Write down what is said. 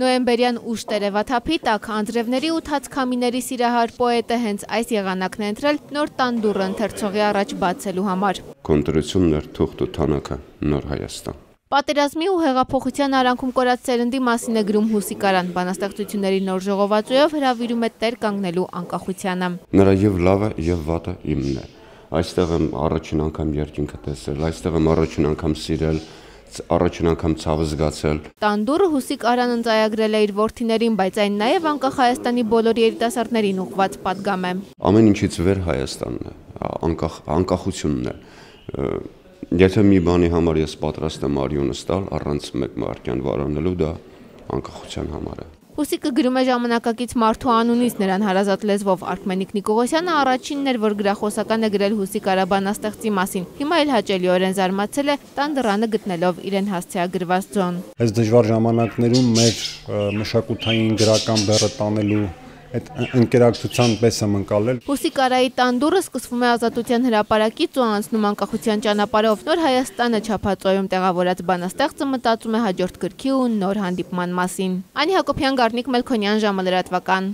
Նոյեմբերյան ուշ տերևաթափի տակ անձրևների ու թացքամիների սիրահար պոետը հենց այս եղանակն է ընտրել նոր տանդուռը ընթերցողի առաջ բացելու համար։ Կոնտրություններ թուղթ ու թանակը նոր Հայաստան։ Պատերազմի ու հեղափոխության արանքում կորած սերնդի մասին է գրում Հուսիկարան, բանաստեղծությունների նոր ժողովածույով հրավիրում է տեր կանգնելու անկախությանը։ Նրա եւ լավը եւ վատը իմն է։ Այստեղ եմ առաջին անգամ երկինքը տեսել, այստեղ եմ առաջին անգամ սիրել, առաջին անգամ ցավը զգացել։ Տանդուրը Հուսիկ Արանն ծայագրել է իր ворթիներին, բայց այն նաև անկախ Հայաստանի բոլոր երիտասարդներին ուղված падգամ է։ Ամեն ինչից վեր Հայաստանն է, անկախ անկախությունն է։ Եթե մի բանի համար ես պատրաստ եմ արյունս տալ առանց մեկ մարտյան վարանելու, դա անկախության համար է։ Հուսիկը գրում է ժամանակակից մարդու անունից նրան հարազատ լեզվով Արքմենիկ Նիկողոսյանը առաջինն էր, որ գրախոսական է գրել Հուսիկ Արաբանաստեղծի մասին։ Հիմա էլ հաճելիորեն զարմացել է տան դռանը գտնելով իրեն հասցեագրված ձոն։ Այս դժվար ժամանակներում մեր մշակութային գրական բեռը տանելու այդ ընկերակցության պես եմ ընկալել։ Հուսիկարայի տանդուրը սկսվում է ազատության հրապարակից ու անցնում անկախության ճանապարհով նոր Հայաստանը չափածոյում տեղավորած բանաստեղծը մտածում է հաջորդ գրքի ու նոր հանդիպման մասին։ Անի Հակոբյան, Գառնիկ Մելքոնյան, ժամը լրատվական։